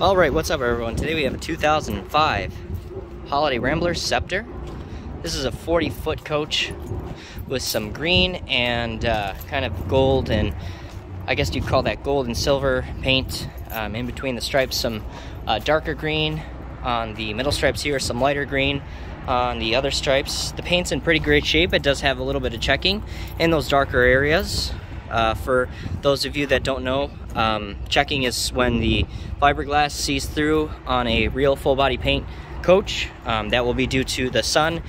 All right, what's up everyone? Today we have a 2005 Holiday Rambler Scepter. This is a 40 foot coach with some green and uh, kind of gold and I guess you'd call that gold and silver paint um, in between the stripes. Some uh, darker green on the middle stripes here, some lighter green on the other stripes. The paint's in pretty great shape. It does have a little bit of checking in those darker areas. Uh, for those of you that don't know, um, checking is when the fiberglass sees through on a real full body paint coach. Um, that will be due to the sun.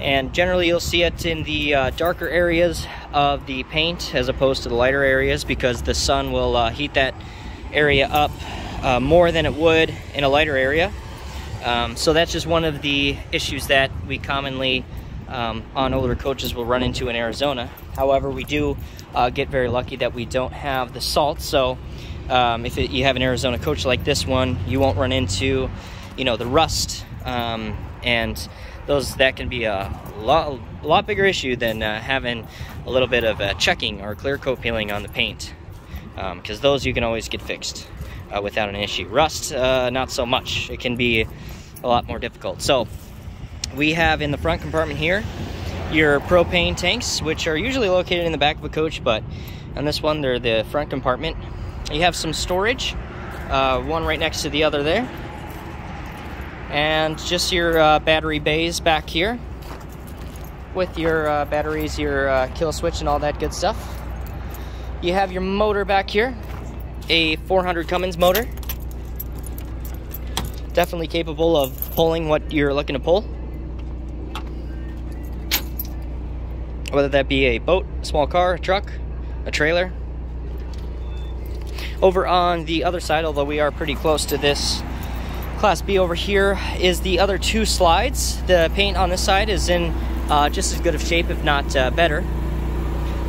And generally you'll see it in the uh, darker areas of the paint as opposed to the lighter areas because the sun will uh, heat that area up uh, more than it would in a lighter area. Um, so that's just one of the issues that we commonly um, on older coaches will run into in Arizona. However, we do uh, get very lucky that we don't have the salt. So um, if it, you have an Arizona coach like this one, you won't run into, you know, the rust um, and those that can be a lot, lot bigger issue than uh, having a little bit of checking or clear coat peeling on the paint because um, those you can always get fixed uh, without an issue. Rust, uh, not so much. It can be a lot more difficult. So we have in the front compartment here your propane tanks, which are usually located in the back of a coach, but on this one, they're the front compartment. You have some storage, uh, one right next to the other there. And just your uh, battery bays back here with your uh, batteries, your uh, kill switch, and all that good stuff. You have your motor back here, a 400 Cummins motor. Definitely capable of pulling what you're looking to pull. Whether that be a boat, small car, truck, a trailer. Over on the other side, although we are pretty close to this Class B over here, is the other two slides. The paint on this side is in uh, just as good of shape, if not uh, better.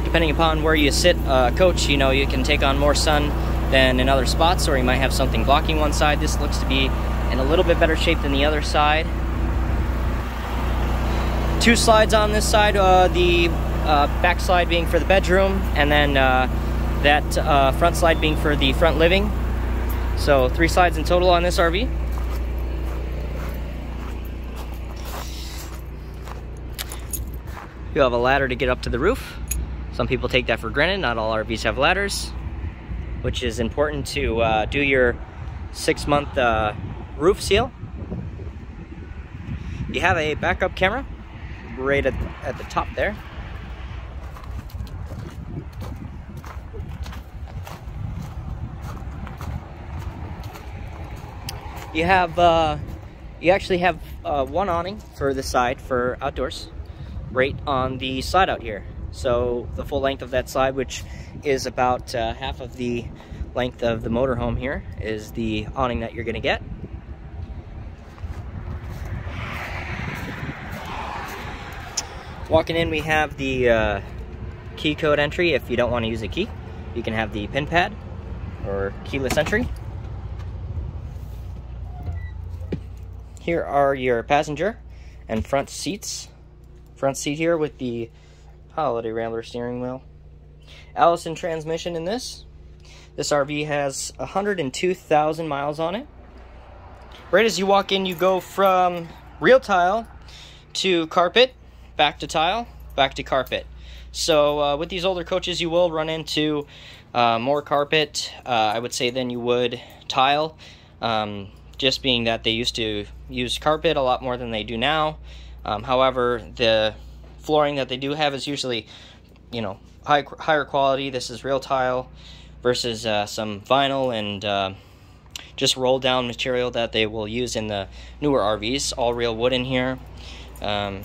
Depending upon where you sit, uh, coach, you know, you can take on more sun than in other spots, or you might have something blocking one side. This looks to be in a little bit better shape than the other side two slides on this side, uh, the uh, back slide being for the bedroom, and then uh, that uh, front slide being for the front living. So three slides in total on this RV. You have a ladder to get up to the roof. Some people take that for granted. Not all RVs have ladders, which is important to uh, do your six month uh, roof seal. You have a backup camera right at, at the top there. You have, uh, you actually have uh, one awning for the side for outdoors, right on the slide out here. So the full length of that slide, which is about uh, half of the length of the motorhome here, is the awning that you're gonna get. Walking in, we have the uh, key code entry. If you don't want to use a key, you can have the pin pad or keyless entry. Here are your passenger and front seats. Front seat here with the Holiday Rambler steering wheel. Allison transmission in this. This RV has 102,000 miles on it. Right as you walk in, you go from real tile to carpet back to tile, back to carpet. So uh, with these older coaches, you will run into uh, more carpet, uh, I would say, than you would tile. Um, just being that they used to use carpet a lot more than they do now. Um, however, the flooring that they do have is usually, you know, high, higher quality. This is real tile versus uh, some vinyl and uh, just roll down material that they will use in the newer RVs. All real wood in here. Um,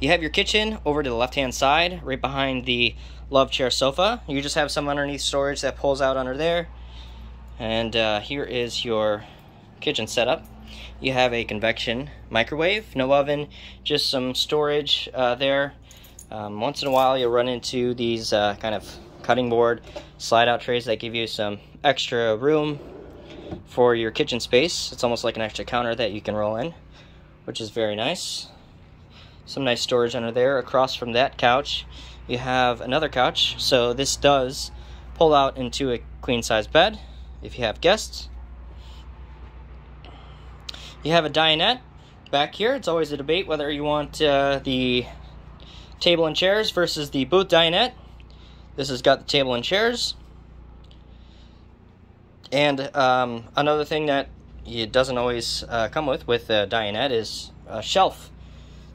you have your kitchen over to the left-hand side, right behind the love chair sofa. You just have some underneath storage that pulls out under there. And uh, here is your kitchen setup. You have a convection microwave, no oven, just some storage uh, there. Um, once in a while you'll run into these uh, kind of cutting board slide out trays that give you some extra room for your kitchen space. It's almost like an extra counter that you can roll in, which is very nice some nice storage under there. Across from that couch, you have another couch. So this does pull out into a queen size bed. if you have guests. You have a dinette back here. It's always a debate whether you want uh, the table and chairs versus the booth dinette. This has got the table and chairs. And um, another thing that it doesn't always uh, come with with the dinette is a shelf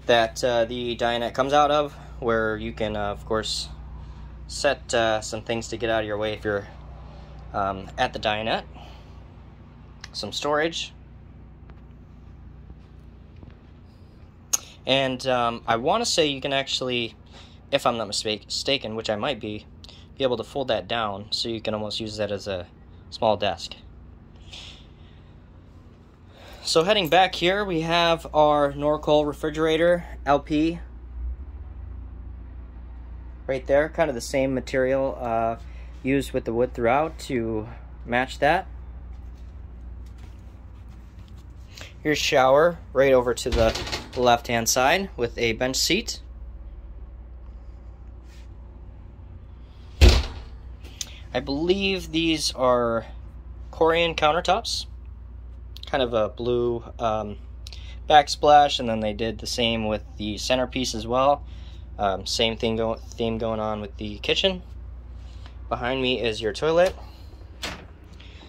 that uh, the dinette comes out of where you can, uh, of course, set uh, some things to get out of your way if you're um, at the dinette. Some storage. And um, I want to say you can actually, if I'm not mistaken, which I might be, be able to fold that down so you can almost use that as a small desk. So heading back here, we have our Norcold refrigerator LP right there, kind of the same material uh, used with the wood throughout to match that. Your shower right over to the left hand side with a bench seat. I believe these are Corian countertops. Kind of a blue um, backsplash, and then they did the same with the centerpiece as well. Um, same thing go theme going on with the kitchen. Behind me is your toilet.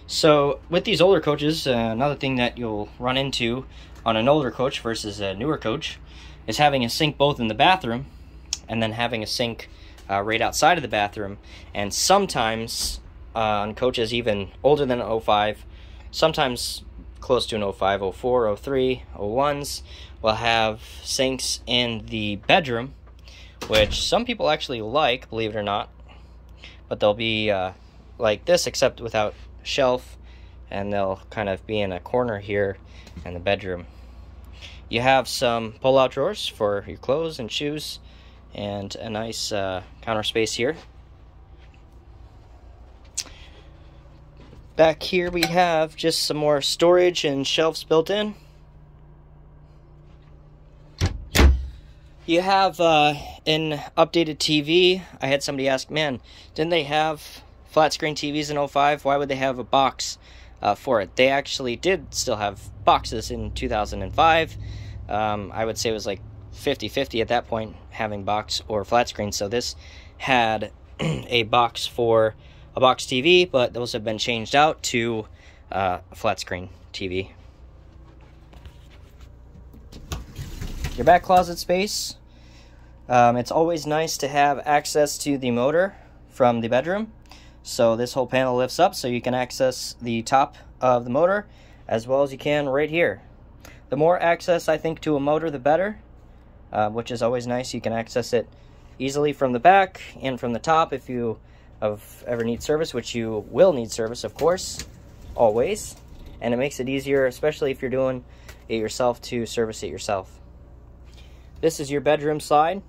So with these older coaches, uh, another thing that you'll run into on an older coach versus a newer coach is having a sink both in the bathroom and then having a sink uh, right outside of the bathroom. And sometimes uh, on coaches even older than an 05, sometimes close to an 05, 04, 03, 01s, will have sinks in the bedroom, which some people actually like, believe it or not. But they'll be uh, like this, except without shelf, and they'll kind of be in a corner here in the bedroom. You have some pull-out drawers for your clothes and shoes, and a nice uh, counter space here. Back here we have just some more storage and shelves built in. You have uh, an updated TV. I had somebody ask, man, didn't they have flat screen TVs in 05? Why would they have a box uh, for it? They actually did still have boxes in 2005. Um, I would say it was like 50-50 at that point having box or flat screen so this had a box for a box TV but those have been changed out to uh, a flat screen TV your back closet space um, it's always nice to have access to the motor from the bedroom. So this whole panel lifts up so you can access the top of the motor as well as you can right here. The more access I think to a motor the better uh, which is always nice. You can access it easily from the back and from the top if you ever need service, which you will need service, of course, always. And it makes it easier, especially if you're doing it yourself, to service it yourself. This is your bedroom side,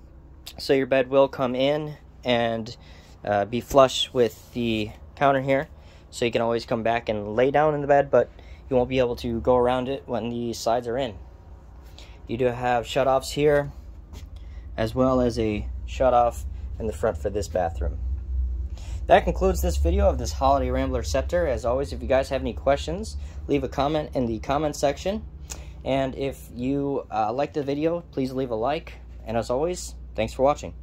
so your bed will come in and uh, be flush with the counter here. So you can always come back and lay down in the bed, but you won't be able to go around it when the sides are in. You do have shutoffs here, as well as a shutoff in the front for this bathroom. That concludes this video of this Holiday Rambler Scepter. As always, if you guys have any questions, leave a comment in the comment section. And if you uh, like the video, please leave a like. And as always, thanks for watching.